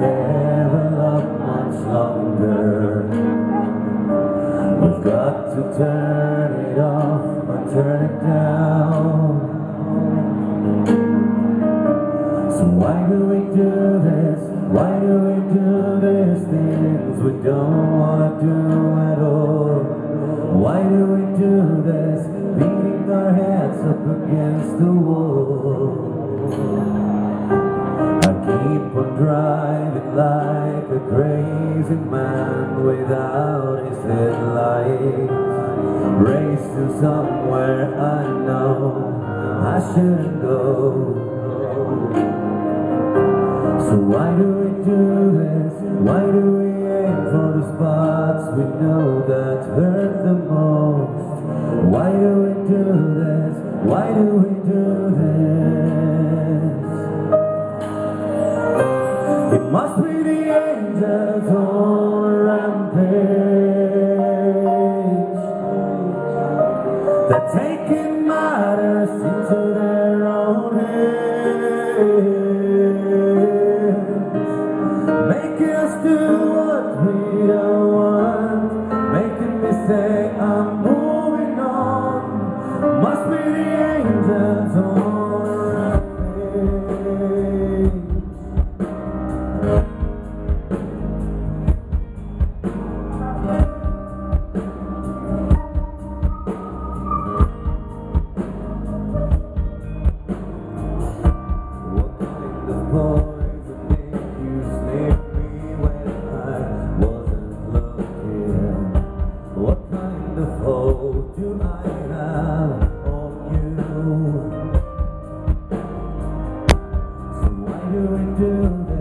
never love much longer. We've got to turn it off or turn it down. So why do we do this? Why do we do these things we don't wanna do at all? Why do we do this? Beating our heads up against the wall. On driving like a crazy man without his headlights. Racing somewhere I know I shouldn't go. So why do we do this? Why do we aim for the spots we know that hurt the most? Why do we do this? Why do we do this? They're taking matters into their own hands So why do